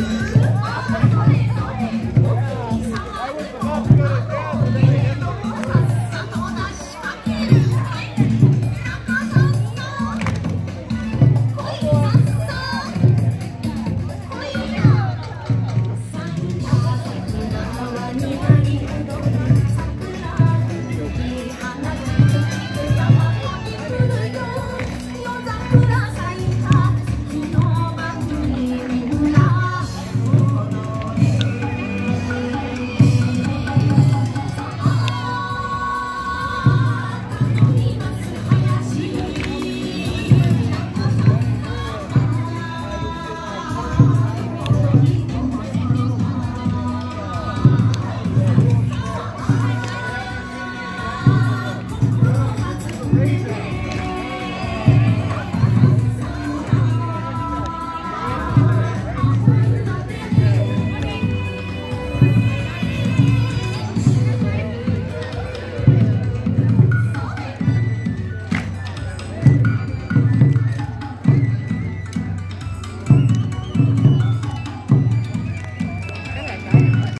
Yeah.